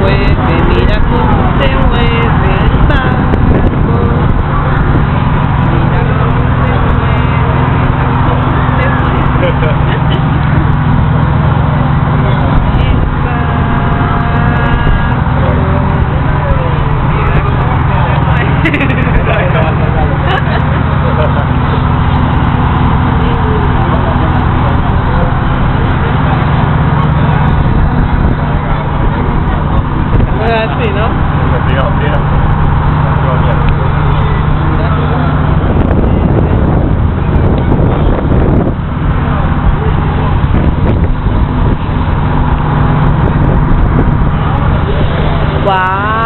fue de Miracle. Así. Wow.